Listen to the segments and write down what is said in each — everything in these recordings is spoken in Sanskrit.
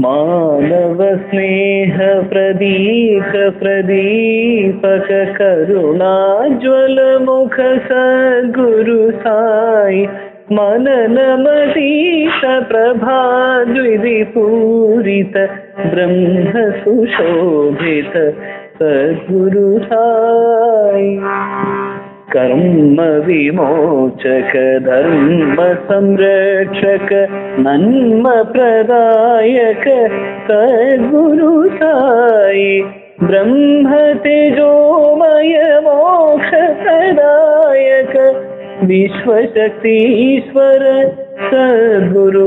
मानव स्नेह प्रदीप, प्रदीपक करुणा ज्वल मुख सद्गुरु साई। मनन मदीत प्रभा द्विपूरित ब्रह्म सुशोभित, सद्गुरु साई। कर्म विमोचक धर्म संरक्षक नन्म प्रदायक सद्गुरु साई ब्रह्म तेजोमय मोक्ष प्रदायक विश्वशक्तीश्वर सद्गुरु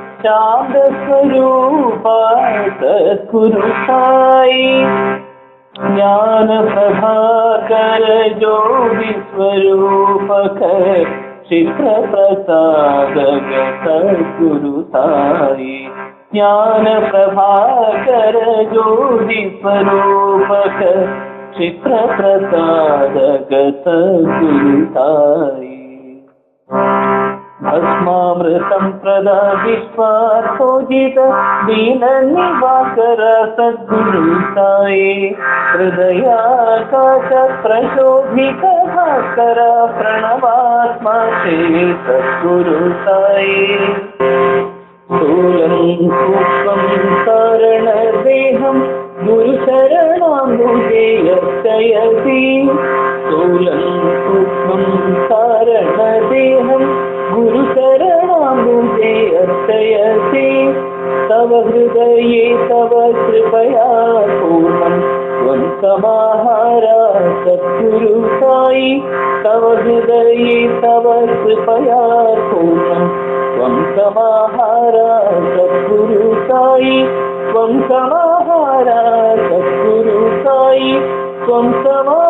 स्वरूप ज्ञान प्रभाकर जो विस्वरूपक प्रसादक सद्गुरु साई ज्ञान प्रभाकर जो विस्वरूपक चित्र प्रसादक भस्मामृतं प्रदा विश्वार्थोजित दीननिवाकर साई हृदयाकाश प्रशोभित भास्कर प्रणवात्मा श्री साई स्थूलं सूक्ष्मं कारणदेहं गुरुशरणाम्बुजे यक्षयसि स्थूलं सूक्ष्मं कारणदेहं तव हृदये तव कृपया पूर्णं त्वं समाहारा सद्गुरु साई तव हृदये तव कृपया पूर्णं त्वं समाहारा सद्गुरु साई त्वं समाहारा सद्गुरु साई त्वं समा